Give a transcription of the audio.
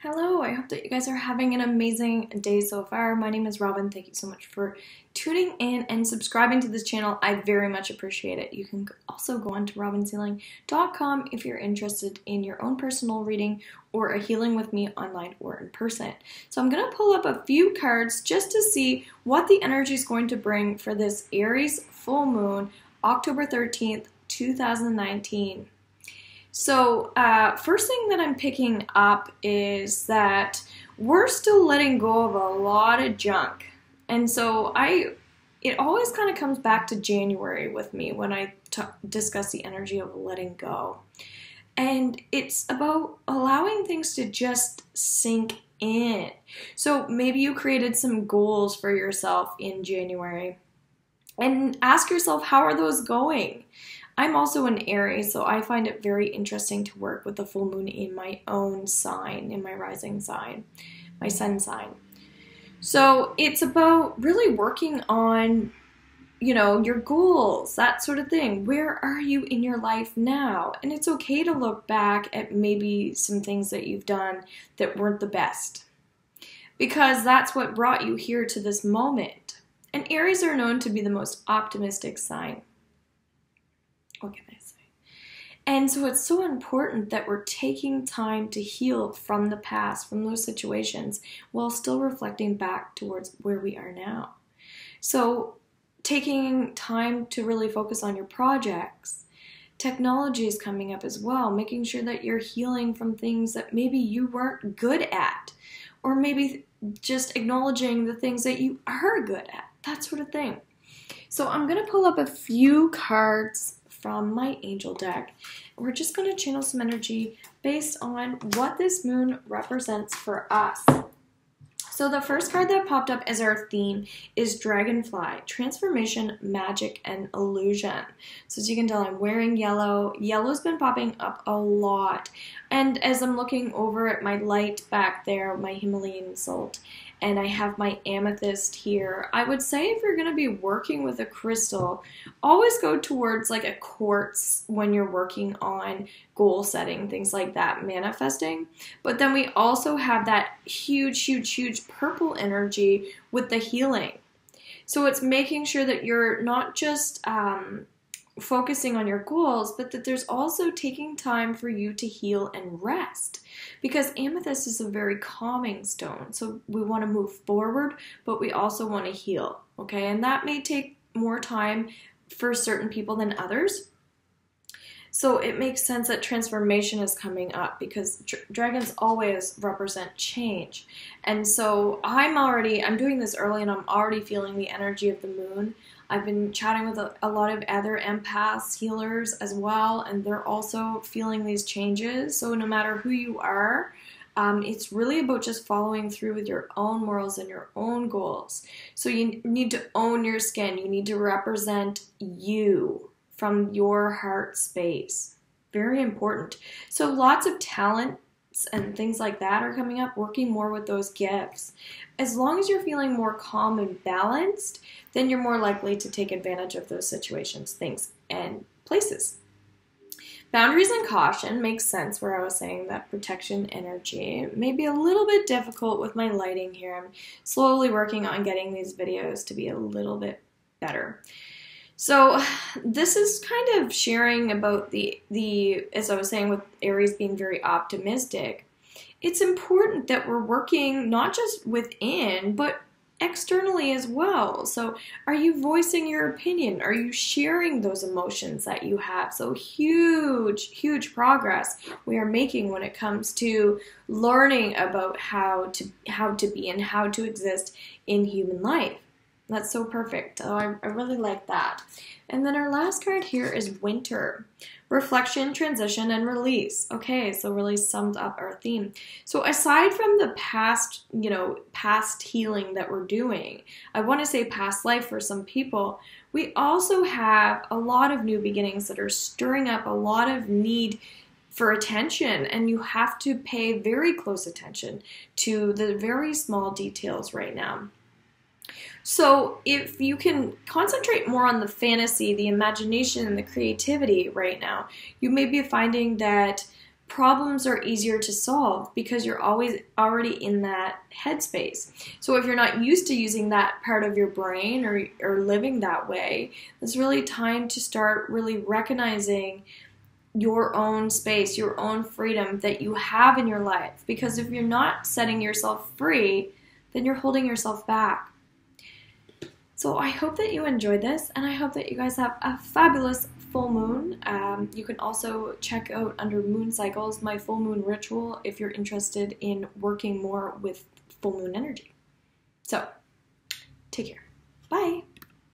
Hello, I hope that you guys are having an amazing day so far. My name is Robin. Thank you so much for tuning in and subscribing to this channel. I very much appreciate it. You can also go on to robinshealing.com if you're interested in your own personal reading or a healing with me online or in person. So I'm going to pull up a few cards just to see what the energy is going to bring for this Aries full moon, October 13th, 2019. So, uh, first thing that I'm picking up is that we're still letting go of a lot of junk. And so, I it always kind of comes back to January with me when I discuss the energy of letting go. And it's about allowing things to just sink in. So, maybe you created some goals for yourself in January and ask yourself, how are those going? I'm also an Aries, so I find it very interesting to work with the full moon in my own sign, in my rising sign, my sun sign. So it's about really working on, you know, your goals, that sort of thing. Where are you in your life now? And it's okay to look back at maybe some things that you've done that weren't the best. Because that's what brought you here to this moment. And Aries are known to be the most optimistic sign. What can I say? And so it's so important that we're taking time to heal from the past, from those situations, while still reflecting back towards where we are now. So, taking time to really focus on your projects. Technology is coming up as well, making sure that you're healing from things that maybe you weren't good at, or maybe just acknowledging the things that you are good at, that sort of thing. So, I'm going to pull up a few cards from my angel deck. We're just going to channel some energy based on what this moon represents for us. So the first card that popped up as our theme is Dragonfly, Transformation, Magic, and Illusion. So as you can tell, I'm wearing yellow. Yellow's been popping up a lot. And as I'm looking over at my light back there, my Himalayan salt, and I have my amethyst here. I would say if you're going to be working with a crystal, always go towards like a quartz when you're working on goal setting, things like that, manifesting. But then we also have that huge, huge, huge purple energy with the healing. So it's making sure that you're not just um, focusing on your goals, but that there's also taking time for you to heal and rest. Because amethyst is a very calming stone. So we want to move forward, but we also want to heal. Okay, and that may take more time for certain people than others. So it makes sense that transformation is coming up because dr- dragons always represent change. And so I'm already, I'm doing this early and I'm already feeling the energy of the moon. I've been chatting with a, a, lot of other empaths, healers as well, and they're also feeling these changes. So, no matter who you are, um, it's really about just following through with your own morals and your own goals. So, you need to own your skin, you need to represent you from your heart space. Very important. So, lots of talent and things like that are coming up, working more with those gifts. As long as you're feeling more calm and balanced, then you're more likely to take advantage of those situations, things, and places. Boundaries and caution makes sense where I was saying that protection energy may be a little bit difficult with my lighting here. I'm slowly working on getting these videos to be a little bit better. So this is kind of sharing about the the as I was saying with Aries being very optimistic. It's important that we're working not just within but externally as well. So are you voicing your opinion? Are you sharing those emotions that you have? So huge huge progress we are making when it comes to learning about how to how to be and how to exist in human life. That's so perfect. Oh, I, I really like that. And then our last card here is Winter. Reflection, transition, and release. Okay, so really sums up our theme. So aside from the past, you know, past healing that we're doing, I want to say past life for some people, we also have a lot of new beginnings that are stirring up a lot of need for attention and you have to pay very close attention to the very small details right now. So, if you can concentrate more on the fantasy, the imagination, and the creativity right now, you may be finding that problems are easier to solve because you're always already in that headspace. So if you're not used to using that part of your brain or, or living that way, it's really time to start really recognizing your own space, your own freedom that you have in your life. Because if you're not setting yourself free, then you're holding yourself back. So I hope that you enjoyed this, and I hope that you guys have a fabulous full moon. Um, you can also check out under moon cycles my full moon ritual if you're interested in working more with full moon energy. So, take care. Bye.